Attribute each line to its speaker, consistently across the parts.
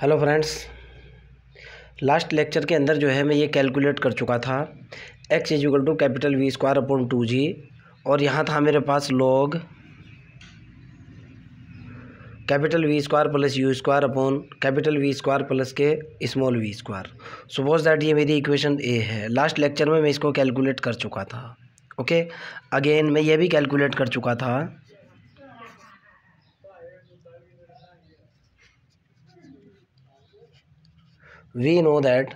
Speaker 1: Hello friends, last lecture के अंदर जो है मैं ये कैलकुलेट कर चुका था X is equal to capital V square upon two G और यहाँ था मेरे पास log capital V square plus U square upon capital V square plus K small V square suppose that ये मेरी इक्वेशन ए है। लास्ट लेक्चर में मैं इसको कैलकुलेट कर चुका था। Okay okay? अगेन मैं ये भी कैलकुलेट कर चुका था we know that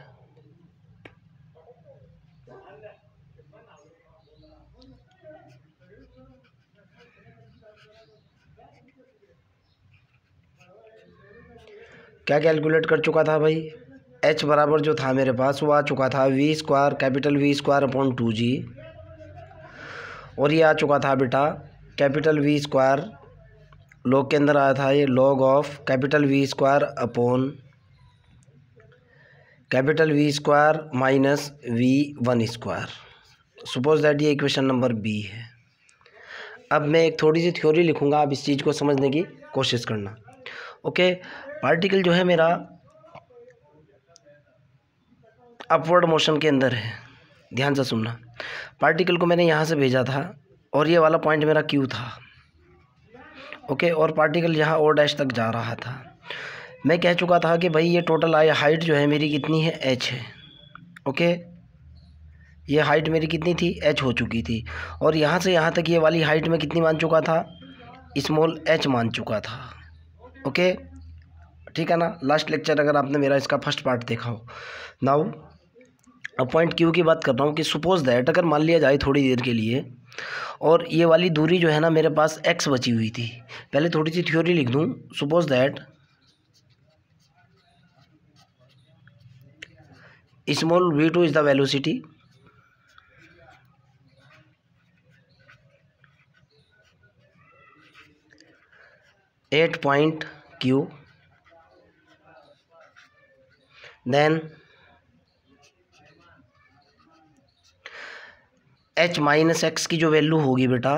Speaker 1: क्या कैलकुलेट कर चुका था भाई? एच बराबर जो था मेरे पास, वो आ चुका था V square capital V square upon two G और ये आ चुका था बेटा कैपिटल वी स्क्वायर लॉग के अंदर आया था ये log of capital V square upon capital V square minus V one square suppose that ये इक्वेशन नंबर बी है। अब मैं एक थोड़ी सी थ्योरी लिखूँगा आप इस चीज़ को समझने की कोशिश करना। ओके पार्टिकल जो है मेरा अपवर्ड मोशन के अंदर है। ध्यान से सुनना। पार्टिकल को मैंने यहाँ से भेजा था और ये वाला पॉइंट मेरा क्यू था। ओके और पार्टिकल यहाँ ओ डैश तक जा रहा था। मैं कह चुका था कि भाई ये टोटल आई हाइट जो है मेरी कितनी है? एच है। ओके ये हाइट मेरी कितनी थी? एच हो चुकी थी। और यहाँ से यहाँ तक ये वाली हाइट में कितनी मान चुका था? स्मॉल एच मान चुका था। ओके ठीक है ना? लास्ट लेक्चर अगर आपने मेरा इसका फ़र्स्ट पार्ट देखा हो। नाउ अब पॉइंट क्यू की बात कर रहा हूँ कि सपोज़ दैट अगर मान लिया जाए थोड़ी देर के लिए, और ये वाली दूरी जो है ना मेरे पास एक्स बची हुई थी। पहले थोड़ी सी थ्योरी लिख दूँ। Suppose that small v2 is the velocity. Eight point q. Then H minus X की जो वैल्यू होगी बेटा,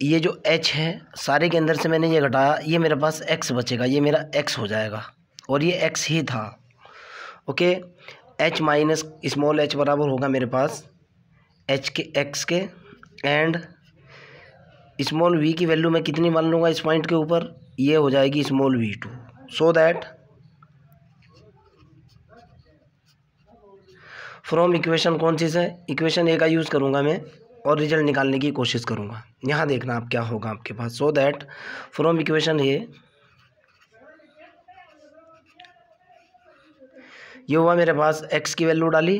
Speaker 1: ये जो एच है, सारे के अंदर से मैंने ये घटाया, ये मेरे पास एक्स बचेगा, ये मेरा एक्स हो जाएगा, और ये एक्स ही था okay H minus small H बराबर होगा मेरे पास एच के एक्स के एंड स्मॉल वी की वैल्यू मैं कितनी मान लूँगा इस पॉइंट के ऊपर? ये हो जाएगी small V two so that from equation कौन सी है? इक्वेशन ए का यूज़ करूँगा मैं और रिज़ल्ट निकालने की कोशिश करूँगा। यहाँ देखना आप क्या होगा आपके पास। So that from equation A ये हुआ मेरे पास एक्स की वैल्यू डाली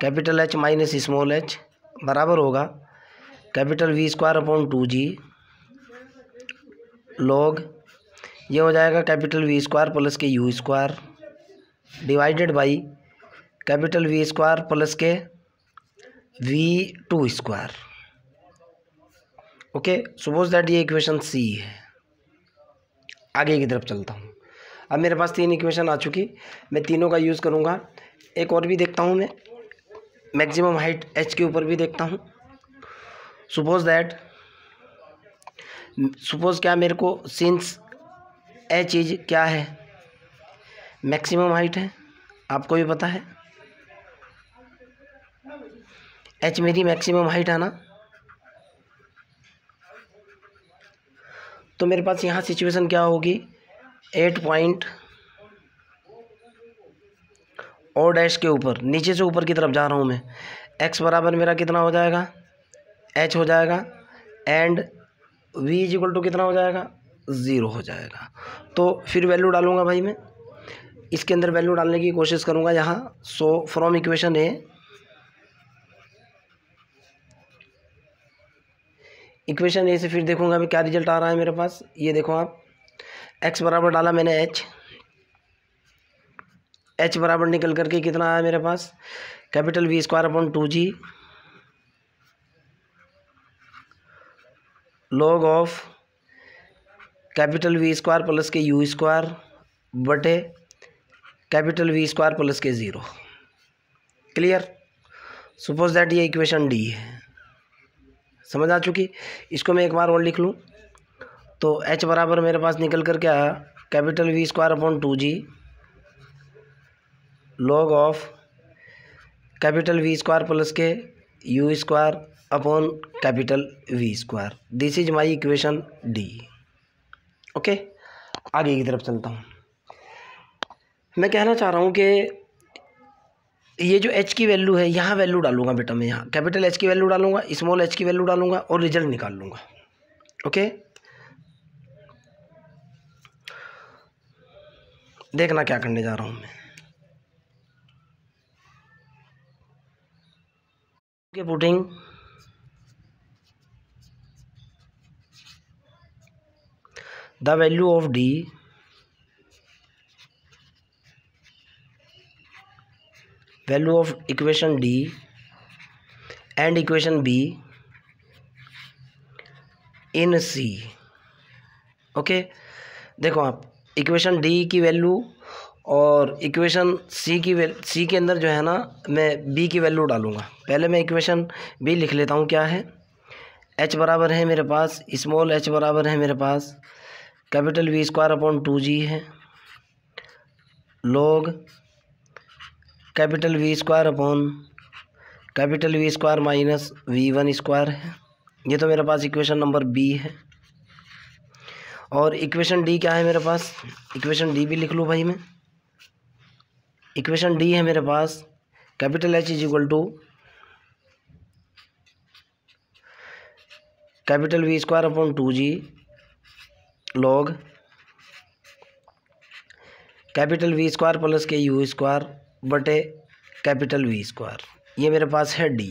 Speaker 1: capital H minus small H बराबर होगा capital V square upon two G log ये हो जाएगा capital V square plus K U square divided by capital V square plus K V two square okay suppose that ये equation C है। आगे की तरफ़ चलता हूँ। अब मेरे पास तीन इक्वेशन आ चुकी। मैं तीनों का यूज़ करूँगा। एक और भी देखता हूँ मैं। मैक्सिमम हाइट एच के ऊपर भी देखता हूँ। सपोज़ दैट सपोज़ क्या मेरे को सिंस एच इज़ क्या है? मैक्सिमम हाइट है। आपको भी पता है। एच मेरी मैक्सिमम हाइट है ना तो मेरे पास यहाँ सिचुएशन क्या होगी? एट पॉइंट ओ डैश के ऊपर, नीचे से ऊपर की तरफ़ जा रहा हूँ मैं। एक्स बराबर मेरा कितना हो जाएगा? एच हो जाएगा। And V is equal to कितना हो जाएगा? ज़ीरो हो जाएगा। तो फिर वैल्यू डालूँगा भाई मैं। इसके अंदर वैल्यू डालने की कोशिश करूँगा यहाँ। So from equation A equation A से फिर देखूँगा अभी क्या रिज़ल्ट आ रहा है मेरे पास। ये देखो आप। एक्स बराबर डाला मैंने एच एच बराबर निकल करके कितना आया मेरे पास? Capital V square upon two G log of capital V square plus K U square बटे capital V square plus K zero clear suppose that ये इक्वेशन डी है. समझ आ चुकी? इसको मैं एक बार और लिख लूँ। तो एच बराबर मेरे पास निकल कर क्या आया capital V square upon two G log of capital V square plus K U square upon capital V square this is my equation D okay आगे की तरफ़ चलता हूँ। मैं कहना चाह रहा हूँ कि ये जो एच की वैल्यू है, यहाँ वैल्यू डालूँगा बेटा मैं यहाँ। कैपिटल एच की वैल्यू डालूँगा स्मॉल एच की वैल्यू डालूँगा और रिज़ल्ट निकाल लूँगा। ओके देखना क्या करने जा रहा हूँ मैं। Putting the value of D value of equation D and equation B in C okay देखो आप इक्वेशन डी की वैल्यू और इक्वेशन सी की सी के अंदर जो है ना, मैं बी की वैल्यू डालूँगा। पहले मैं इक्वेशन बी लिख लेता हूँ, क्या है? एच बराबर है मेरे पास स्मॉल एच बराबर है मेरे पास capital V square upon two G है। Log capital V square upon capital V square minus V one square है। ये तो मेरे पास इक्वेशन नंबर बी है। और इक्वेशन डी क्या है मेरे पास? इक्वेशन डी भी लिख लूँ भाई मैं। इक्वेशन डी है मेरे पास। Capital H is equal to capital V square upon two G log capital V square plus K U square बटे कैपिटल वी स्क्वायर ये मेरे पास है डी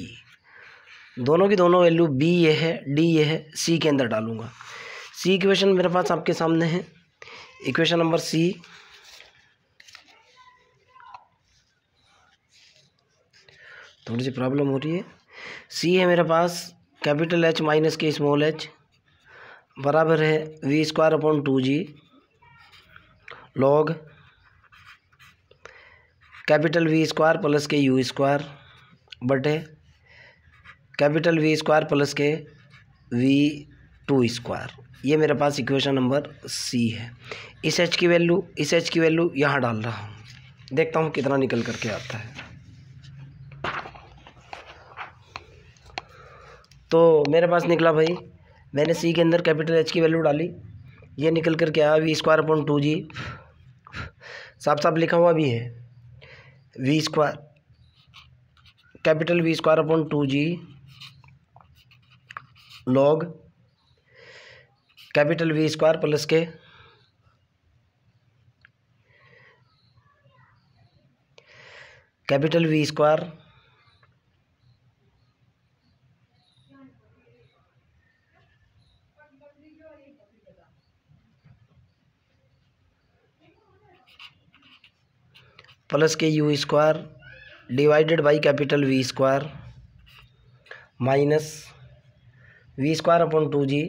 Speaker 1: दोनों की दोनों वैल्यू बी ये है डी ये है सी के अंदर डालूँगा। सी इक्वेशन मेरे पास आपके सामने है। इक्वेशन नंबर सी थोड़ी सी प्रॉब्लम हो रही है। सी है मेरे पास capital H minus K small H बराबर है V square upon two G log capital V square plus K U square बटे capital V square plus K V two square ये मेरे पास इक्वेशन नंबर सी है। इस एच की वैल्यू इस H की वैल्यू यहाँ डाल रहा हूँ। देखता हूँ कितना निकल करके आता है। तो मेरे पास निकला भाई, मैंने सी के अंदर कैपिटल एच की वैल्यू डाली। ये निकल करके आया V square upon two G साफ़ साफ़ लिखा हुआ भी है। V square capital V square upon two G log capital V square plus K. Capital V square. Plus K U square divided by capital V square minus V square upon two G.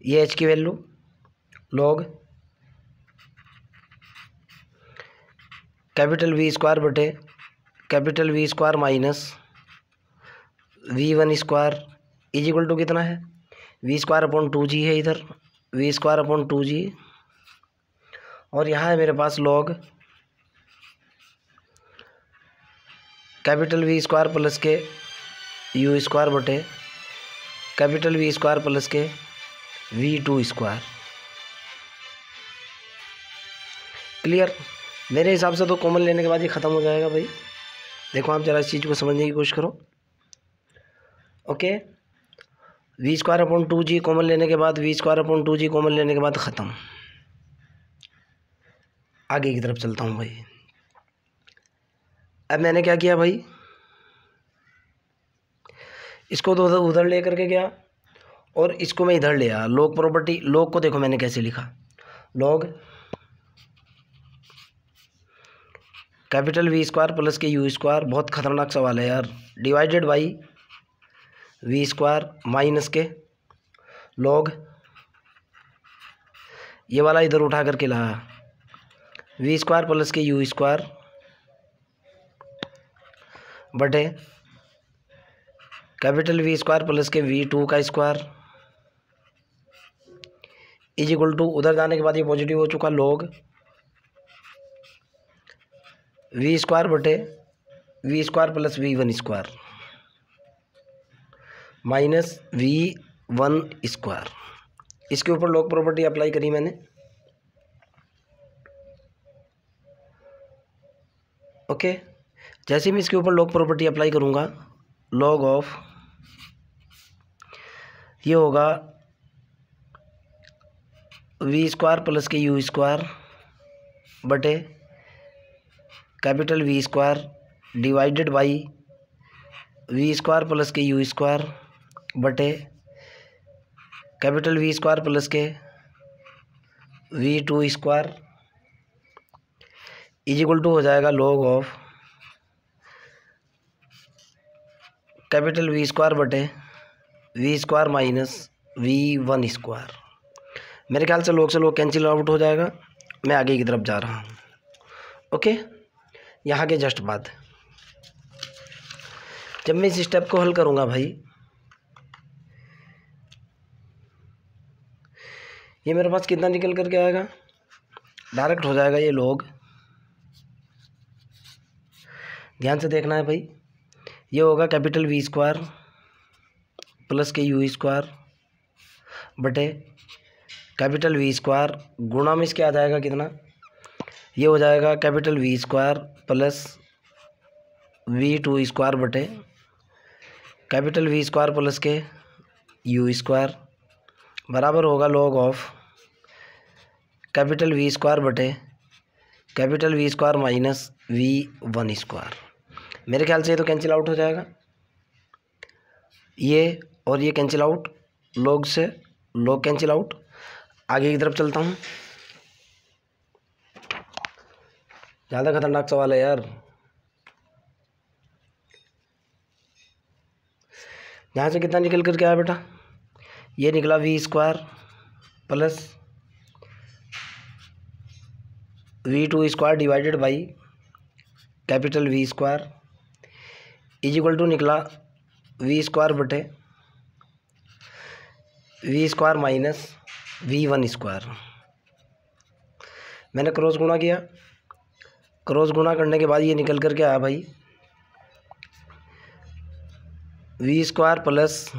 Speaker 1: ये H की value log capital V square बटे capital V square minus V one square is equal to कितना है? V square upon two G है इधर। V square upon two G और यहाँ है मेरे पास log capital V square plus K U square बटे capital V square plus K V two square clear मेरे हिसाब से तो कॉमन लेने के बाद ही ख़त्म हो जाएगा भाई। देखो आप ज़रा इस चीज़ को समझने की कोशिश करो। Okay V square upon two G common लेने के बाद V square upon two G common लेने के बाद ख़त्म। आगे की तरफ़ चलता हूँ भाई। अब मैंने क्या किया भाई? इसको तो उधर उधर ले करके गया। और इसको मैं इधर ले आया। लॉग प्रॉपर्टी लॉग को देखो मैंने कैसे लिखा। Log capital V square plus K U square बहुत ख़तरनाक सवाल है यार। Divided by V square minus K log ये वाला इधर उठा करके लाया V square plus K U square बटे capital V square plus K V two का स्क्वायर इज़ इक्वल टू उधर जाने के बाद ये पॉजिटिव हो चुका लोग वी स्क्वायर बटे V square plus V one square minus V one square इसके ऊपर लॉग प्रॉपर्टी अप्लाई करी मैंने। ओके जैसे मैं इसके ऊपर लॉग प्रॉपर्टी अप्लाई करूँगा लॉग ऑफ़ ये होगा V square plus K U square बटे capital V square divided by V square plus K U square बटे capital V square plus K V two square is equal to हो जाएगा log of capital V square बटे V square minus V one square मेरे ख्याल से लोग से लोग कैंसिल आउट हो जाएगा। मैं आगे की तरफ़ जा रहा हूँ। ओके यहाँ के जस्ट बाद जब मैं इस स्टेप को हल करूँगा भाई, ये मेरे पास कितना निकल करके आएगा? डायरेक्ट हो जाएगा ये लोग। ध्यान से देखना है भाई। ये होगा capital V square plus K U square बटे कैपिटल वी स्क्वायर गुणा में इसके आ जाएगा कितना? ये हो जाएगा capital V square plus V two square बटे capital V square plus K U square बराबर होगा log of capital V square बटे capital V square minus V one square मेरे ख्याल से ये तो कैंसिल आउट हो जाएगा। ये और ये कैंसिल आउट लॉग से लॉग कैंसिल आउट आगे की तरफ़ चलता हूँ। ज़्यादा खतरनाक सवाल है यार। यहाँ से कितना निकल कर के आया बेटा? ये निकला V square plus V two square divided by capital V square is equal to निकला वी स्क्वायर बटे V square minus V one square मैंने क्रॉस गुणा किया। क्रॉस गुणा करने के बाद ये निकल कर के आया भाई। V square plus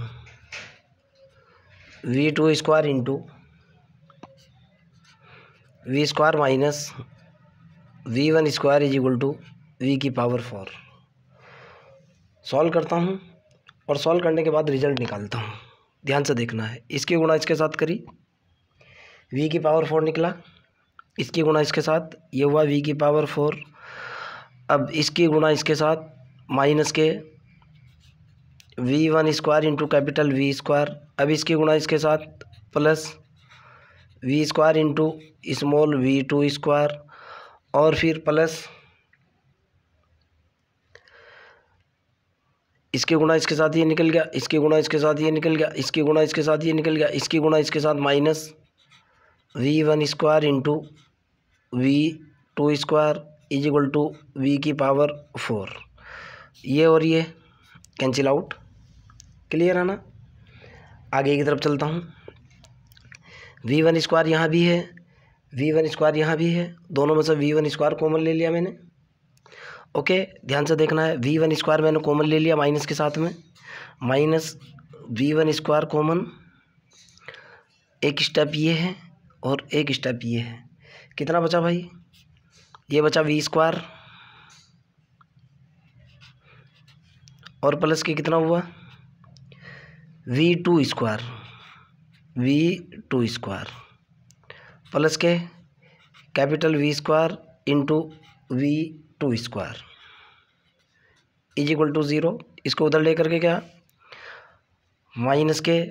Speaker 1: V two square into V square minus V one square is equal to V की पावर फोर सॉल्व करता हूँ और सॉल्व करने के बाद रिज़ल्ट निकालता हूँ। ध्यान से देखना है। इसकी गुणा इसके साथ करी। वी की पावर फोर निकला। इसकी गुणा इसके साथ, ये हुआ वी की पावर फोर अब इसकी गुणा इसके साथ minus K V one square into capital V square अब इसकी गुणा इसके साथ plus V square into small V two square और फिर प्लस इसके गुणा इसके साथ ये निकल गया, इसके गुणा इसके साथ ये निकल गया, इसके गुणा इसके साथ ये निकल गया, इसकी गुणा इसके साथ minus V one square into V two square is equal to V की पावर फोर ये और ये कैंसिल आउट क्लियर है ना? आगे की तरफ़ चलता हूँ। वी वन स्क्वायर यहाँ भी है वी वन स्क्वायर यहाँ भी है। दोनों में से वी वन स्क्वायर कॉमन ले लिया मैंने। ओके ध्यान से देखना है। वी वन स्क्वायर मैंने कॉमन ले लिया माइनस के साथ में। Minus V one square common एक स्टेप ये है। और एक स्टेप ये है। कितना बचा भाई? ये बचा वी स्क्वायर और प्लस के कितना हुआ? V two square V two square plus K capital V square into V two square is equal to zero इसको उधर लेकर के क्या? Minus K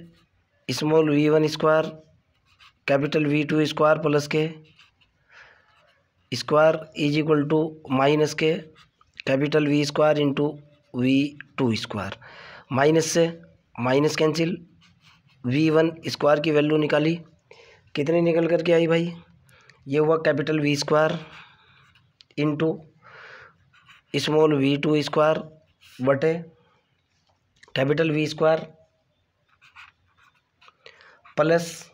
Speaker 1: small V one square capital V two square plus K, square is equal to minus K, capital V square into V two square. Minus से minus cancel, V one square की value निकाली। कितनी निकल कर के आई भाई? ये हुआ capital V square into small V two square बटे capital V square plus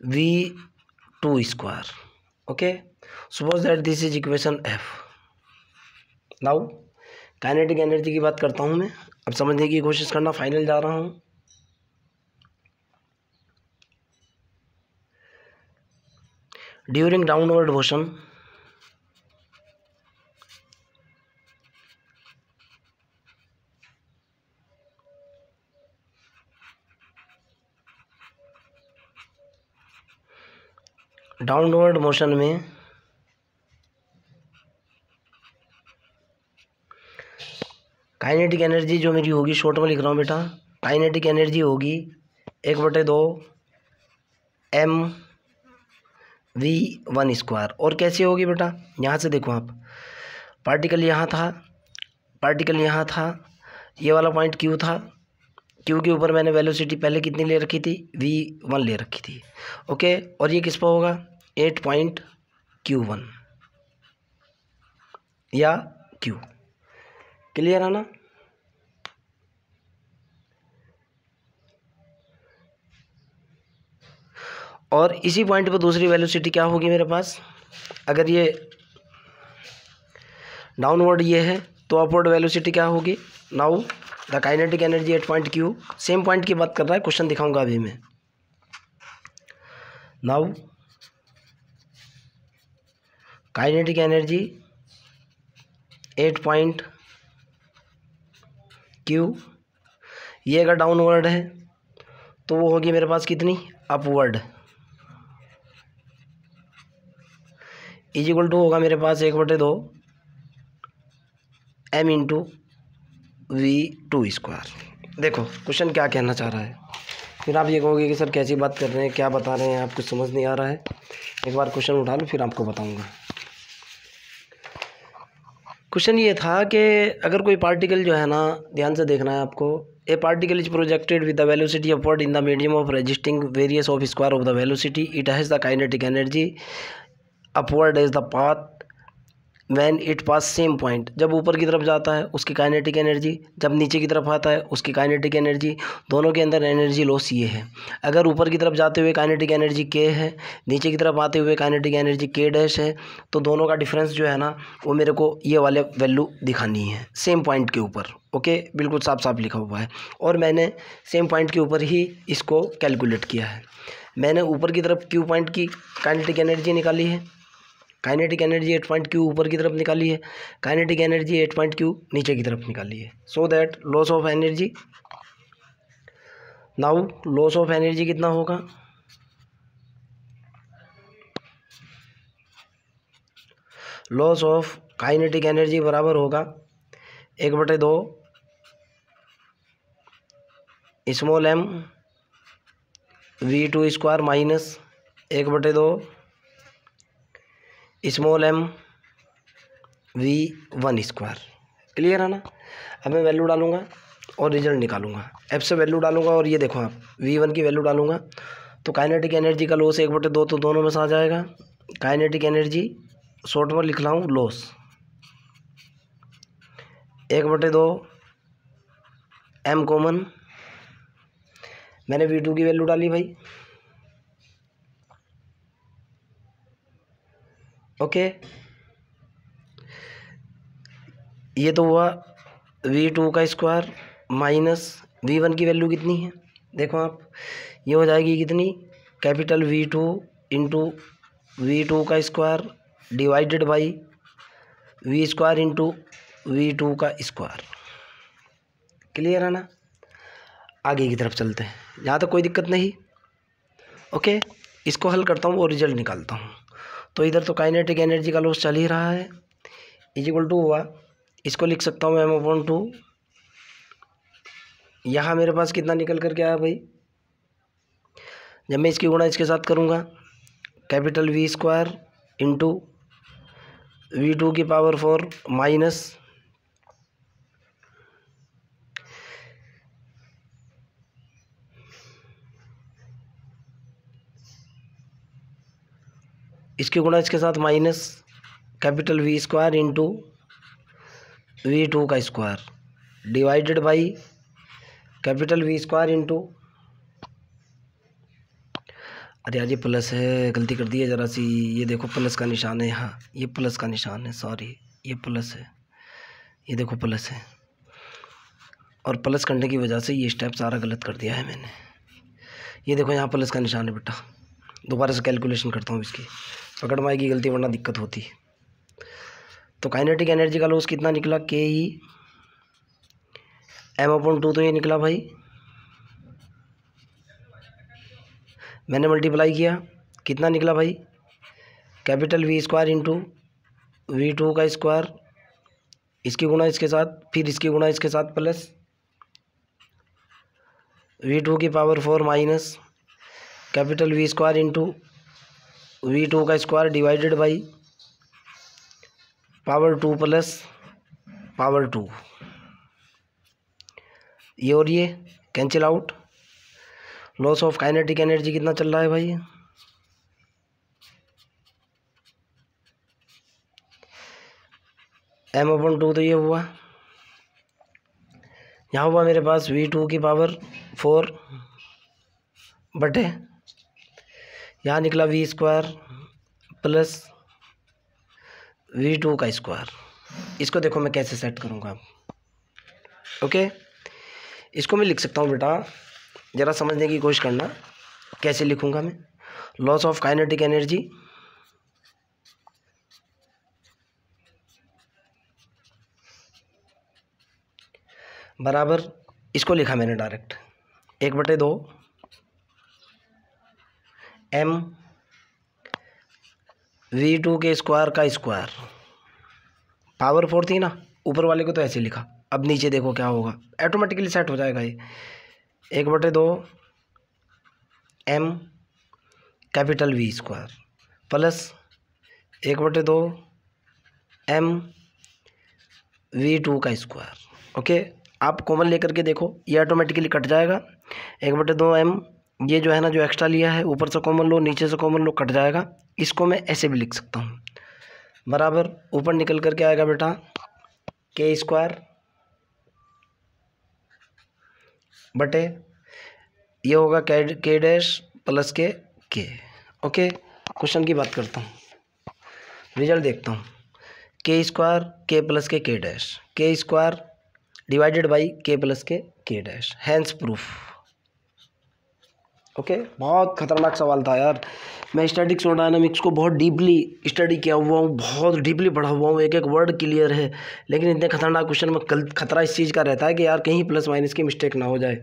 Speaker 1: V two square okay suppose that this is equation F now kinetic energy की बात करता हूँ मैं। अब समझने की कोशिश करना फाइनल जा रहा हूँ। During downward motion downward motion में काइनेटिक एनर्जी जो मेरी होगी शॉर्ट में लिख रहा हूँ बेटा, काइनेटिक एनर्जी होगी एक बटे दो एम वी वन स्क्वायर। और कैसे होगी बेटा? यहाँ से देखो आप। पार्टिकल यहाँ था, पार्टिकल यहाँ था, ये वाला पॉइंट क्यू था क्यू के ऊपर मैंने वेलोसिटी पहले कितनी ले रखी थी? वी वन ले रखी थी। ओके और ये किस पर होगा? एट पॉइंट क्यू वन या क्यू क्लियर है ना? और इसी पॉइंट पर दूसरी वेलोसिटी क्या होगी मेरे पास? अगर ये डाउनवर्ड ये है तो अपवर्ड वेलोसिटी क्या होगी? Now the kinetic energy at point Q. Same point की बात कर रहा है, क्वेश्चन दिखाऊँगा अभी मैं। Now, kinetic energy at point Q. ये अगर डाउनवर्ड है तो वो होगी मेरे पास कितनी? अपवर्ड। इज़ इक्वल टू होगा मेरे पास एक बटे दो M into V two square देखो क्वेश्चन क्या कहना चाह रहा है? फिर आप ये कहोगे कि सर कैसी बात कर रहे हैं, क्या बता रहे हैं, आपको समझ नहीं आ रहा है। एक बार क्वेश्चन उठा लो, फिर आपको बताऊँगा। क्वेश्चन ये था कि अगर कोई पार्टिकल जो है ना, ध्यान से देखना है आपको a particle is projected with the velocity upward in the medium of resisting varies of square of the velocity it has the kinetic energy upward is the path when it pass same point जब ऊपर की तरफ़ जाता है, उसकी kinetic energy जब नीचे की तरफ़ आता है, उसकी काइनेटिक एनर्जी दोनों के अंदर एनर्जी लॉस ये है। अगर ऊपर की तरफ़ जाते हुए काइनेटिक एनर्जी के है, नीचे की तरफ़ आते हुए काइनेटिक एनर्जी के डैश है तो दोनों का डिफरेंस जो है ना, वो मेरे को ये वाले वैल्यू दिखानी है सेम पॉइंट के ऊपर। ओके बिल्कुल साफ़ साफ़ लिखा हुआ है। और मैंने सेम पॉइंट के ऊपर ही इसको कैलकुलेट किया है। मैंने ऊपर की तरफ़ क्यू पॉइंट की काइनेटिक एनर्जी निकाली है। Kinetic energy at point Q ऊपर की तरफ़ निकाली है। Kinetic energy at point Q नीचे की तरफ़ निकाली है। So that loss of energy now loss of energy कितना होगा? लॉस ऑफ़ काइनेटिक एनर्जी बराबर होगा एक बटे दो small M V two square minus एक बटे दो small M V one square clear है ना? अब मैं वैल्यू डालूँगा और रिज़ल्ट निकालूँगा। एफ़ से वैल्यू डालूँगा और ये देखो आप वी वन की वैल्यू डालूँगा। तो काइनेटिक एनर्जी का लॉस एक बटे दो तो दोनों में से आ जाएगा। काइनेटिक एनर्जी शॉर्ट में लिख रहा हूँ लॉस एक बटे दो एम कॉमन मैंने वी टू की वैल्यू डाली भाई। ओके? ये तो हुआ वी टू का स्क्वायर माइनस वी वन की वैल्यू कितनी है? देखो आप, ये हो जाएगी कितनी? Capital V two into V two का square divided by V square into V two का स्क्वायर क्लियर है ना? आगे की तरफ़ चलते हैं। यहाँ तक कोई दिक्कत नहीं। ओके? इसको हल करता हूँ और रिज़ल्ट निकालता हूँ। तो इधर तो काइनेटिक एनर्जी का लॉस चल ही रहा है। इज़ इक्वल टू हुआ। इसको लिख सकता हूँ एम अपॉन टू यहाँ मेरे पास कितना निकल कर के आया भाई? जब मैं इसकी गुणा इसके साथ करूँगा capital V square into V two की पावर फोर माइनस इसके गुणा इसके साथ minus capital V square into V two का square divided by capital V square into अरे यार ये प्लस है, गलती कर दी है ज़रा सी। ये देखो प्लस का निशान है यहाँ। ये प्लस का निशान है सॉरी ये प्लस है। ये देखो प्लस है। और प्लस करने की वजह से ये स्टेप सारा गलत कर दिया है मैंने। ये देखो यहाँ प्लस का निशान है बेटा। दोबारा से कैलकुलेशन करता हूँ इसकी। पकड़ माई की गलती, वरना दिक्कत होती। तो काइनेटिक एनर्जी का लॉस कितना निकला? के ई एम अपॉन टू तो ये निकला भाई। मैंने मल्टीप्लाई किया। कितना निकला भाई? Capital V square into V two का स्क्वायर इसकी गुणा इसके साथ, फिर इसकी गुणा इसके साथ प्लस वी टू की power four minus capital V square into V two का square divided by power two plus power two ये और ये cancel out loss of kinetic energy कितना चल रहा है भाई? एम अपन टू तो ये हुआ। यहाँ हुआ मेरे पास वी टू की पावर फोर बटे यहाँ निकला V square plus V two का स्क्वायर इसको देखो मैं कैसे सेट करूँगा। ओके इसको मैं लिख सकता हूँ बेटा। ज़रा समझने की कोशिश करना। कैसे लिखूँगा मैं? लॉस ऑफ़ काइनेटिक एनर्जी बराबर, इसको लिखा मैंने डायरेक्ट एक बटे दो। एम वी टू के स्क्वायर का स्क्वायर। पावर फोर थी ना, ऊपर वाले को तो ऐसे लिखा। अब नीचे देखो क्या होगा। ऑटोमेटिकली सेट हो जाएगा ये। एक बटे दो M capital V square plus एक बटे दो एम वी टू का स्क्वायर ओके आप कॉमन लेकर के देखो, ये ऑटोमेटिकली कट जाएगा। एक बटे दो एम ये जो है ना, जो एक्स्ट्रा लिया है, ऊपर से कॉमन लो नीचे से कॉमन लो कट जाएगा। इसको मैं ऐसे भी लिख सकता हूँ। बराबर, ऊपर निकल कर के आएगा बेटा के स्क्वायर बटे, ये होगा के के डैश प्लस के के ओके क्वेश्चन की बात करता हूँ। रिज़ल्ट देखता हूँ। के स्क्वायर के plus K K dash K square divided by K plus K K dash hence proof okay बहुत ख़तरनाक सवाल था यार। मैं स्टैटिक्स और डायनामिक्स को बहुत डीपली स्टडी किया हुआ हूँ, बहुत डीपली पढ़ा हुआ हूँ एक एक वर्ड क्लियर है। लेकिन इतने खतरनाक क्वेश्चन में कल खतरा इस चीज़ का रहता है कि यार कहीं प्लस माइनस की मिस्टेक ना हो जाए।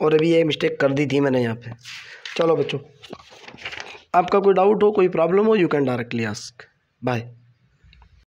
Speaker 1: और अभी ये मिस्टेक कर दी थी मैंने यहाँ पे। चलो बच्चों, आपका कोई डाउट हो, कोई प्रॉब्लम हो you can directly ask bye